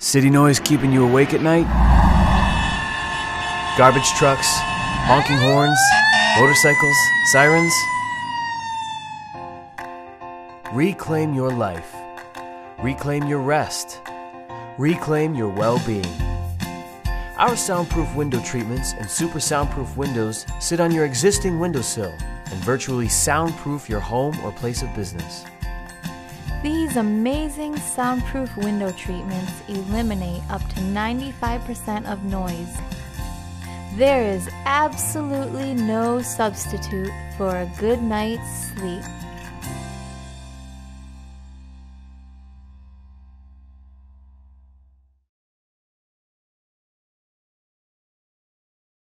City noise keeping you awake at night? Garbage trucks, honking horns, motorcycles, sirens? Reclaim your life. Reclaim your rest. Reclaim your well being. Our soundproof window treatments and super soundproof windows sit on your existing windowsill and virtually soundproof your home or place of business. These amazing soundproof window treatments eliminate up to 95% of noise. There is absolutely no substitute for a good night's sleep.